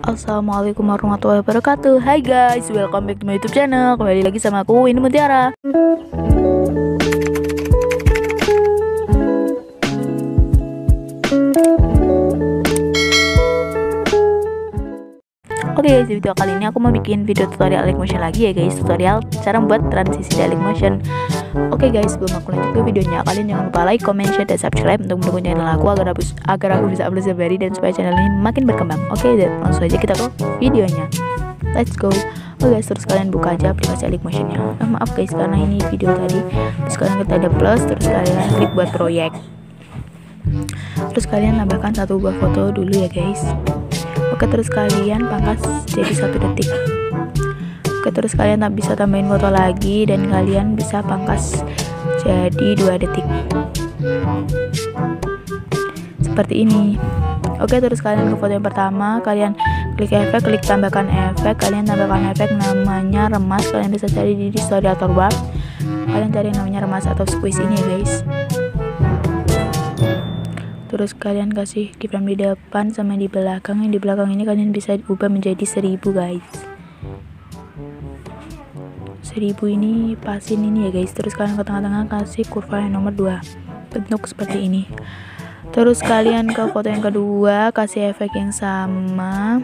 Assalamualaikum warahmatullahi wabarakatuh. Hai guys, welcome back to my youtube channel. Kembali lagi sama aku, ini Mutiara Guys, di video kali ini aku mau bikin video tutorial motion lagi ya guys. Tutorial cara membuat transisi motion. Oke okay guys, sebelum aku lanjut ke videonya. Kalian jangan lupa like, comment, share, dan subscribe Untuk mendukung channel aku agar aku, agar aku bisa upload setiap hari Dan supaya channel ini makin berkembang. Oke, okay, langsung aja kita ke videonya. Let's go. Oke guys, terus kalian buka aja aplikasi motionnya. Eh, Maaf guys, karena ini video tadi. Terus kalian kita ada plus, terus kalian klik buat proyek. Terus kalian tambahkan satu buah foto dulu ya guys Oke terus kalian pangkas jadi satu detik. Oke terus kalian tak bisa tambahin foto lagi dan kalian bisa pangkas jadi dua detik. Seperti ini. Oke terus kalian ke foto yang pertama. Kalian klik efek klik tambahkan efek. Kalian tambahkan efek namanya remas. Kalian bisa cari di story atau bar. Kalian cari namanya remas atau squeeze ini guys terus kalian kasih keyframe di depan sama di belakang. Yang di belakang ini kalian bisa ubah menjadi 1000 guys. 1000 ini pasin ini ya guys. Terus kalian ke tengah-tengah kasih kurva yang nomor 2 bentuk seperti ini. Terus kalian ke foto yang kedua kasih efek yang sama.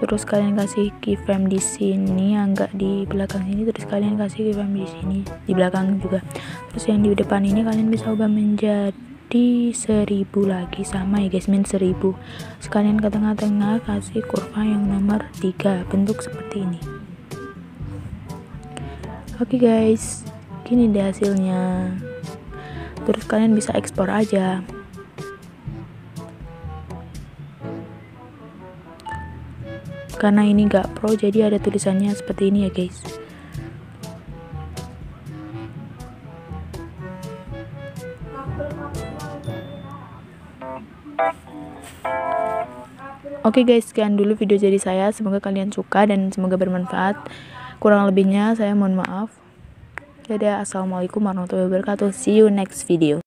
Terus kalian kasih keyframe di sini enggak di belakang sini terus kalian kasih keyframe di sini di belakang juga. Terus yang di depan ini kalian bisa ubah menjadi di 1000 lagi sama ya guys min 1000 sekalian ke tengah-tengah kasih kurva yang nomor 3 bentuk seperti ini. Oke okay guys. Gini deh hasilnya. Terus kalian bisa ekspor aja. Karena ini gak pro jadi ada tulisannya seperti ini ya guys Oke okay guys, sekian dulu video jadi saya. Semoga kalian suka dan semoga bermanfaat. Kurang lebihnya saya mohon maaf. Dadah, assalamualaikum warahmatullahi wabarakatuh. See you next video.